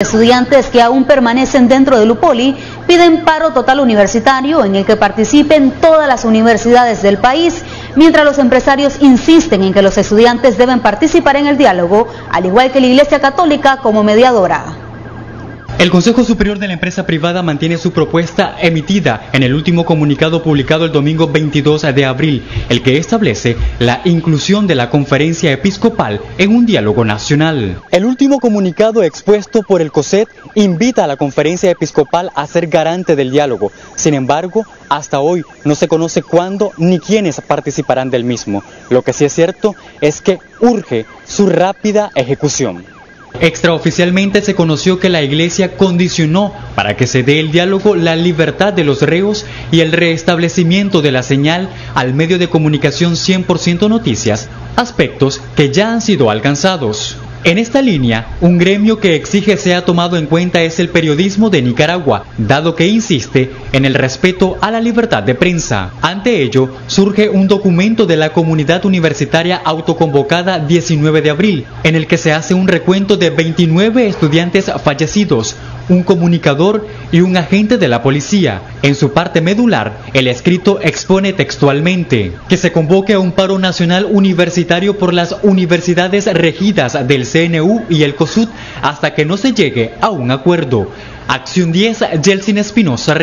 Estudiantes que aún permanecen dentro del UPOLI piden paro total universitario en el que participen todas las universidades del país, mientras los empresarios insisten en que los estudiantes deben participar en el diálogo, al igual que la Iglesia Católica como mediadora. El Consejo Superior de la Empresa Privada mantiene su propuesta emitida en el último comunicado publicado el domingo 22 de abril, el que establece la inclusión de la conferencia episcopal en un diálogo nacional. El último comunicado expuesto por el COSET invita a la conferencia episcopal a ser garante del diálogo. Sin embargo, hasta hoy no se conoce cuándo ni quiénes participarán del mismo. Lo que sí es cierto es que urge su rápida ejecución. Extraoficialmente se conoció que la Iglesia condicionó para que se dé el diálogo la libertad de los reos y el restablecimiento de la señal al medio de comunicación 100% noticias, aspectos que ya han sido alcanzados. En esta línea, un gremio que exige sea tomado en cuenta es el periodismo de Nicaragua, dado que insiste en el respeto a la libertad de prensa. Ante ello, surge un documento de la comunidad universitaria autoconvocada 19 de abril, en el que se hace un recuento de 29 estudiantes fallecidos, un comunicador y un agente de la policía. En su parte medular, el escrito expone textualmente que se convoque a un paro nacional universitario por las universidades regidas del CNU y el COSUD hasta que no se llegue a un acuerdo. Acción 10, Yeltsin Espinosa.